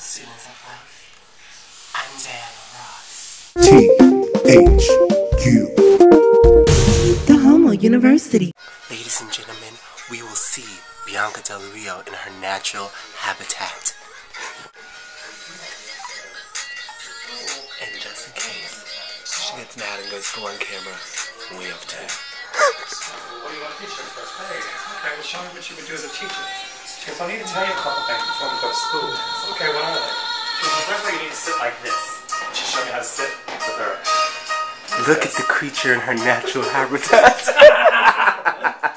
students of life. I'm Diana Ross. T H U. The Homo University. Ladies and gentlemen, we will see Bianca Del Rio in her natural habitat. And just in case she gets mad and goes go on camera, we have to. What do you want to teach her first grade? Okay, well, show me what you would do as a teacher. She goes, I need to tell you a couple things before we go to school. Okay, what first of all, you need to sit like this. She showed me how to sit with her. Look at the creature in her natural habitat.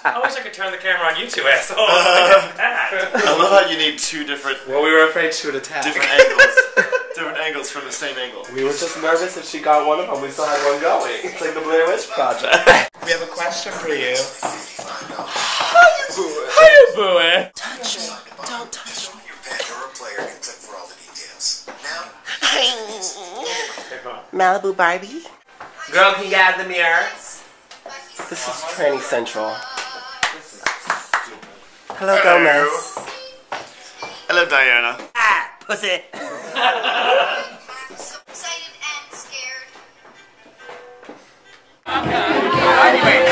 I wish I could turn the camera on you two assholes. Uh, Look at that. I love how you need two different well, we were afraid she would attack. different angles, different angles from the same angle. We were just nervous if she got one of them. We still had one going. It's like the Blair Witch Project. we have a question for you. How you booing? Touch me. Malibu Barbie. Girl, can you get out of the mirror? This is Tranny Central. Hello, Gomez. Hello, Diana. Ah, pussy. so excited and scared. Anyway,